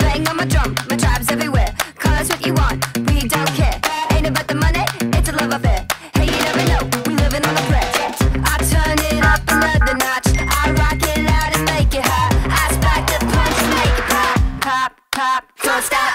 Bang on my drum, my tribe's everywhere. Call us what you want, we don't care. Ain't about the money, it's a love affair. Hey, you never know, we living on a prayer. I turn it up another notch. I rock it loud and make it hot. I spike the punch and make it pop, pop, pop. Don't stop.